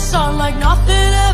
Sound like nothing else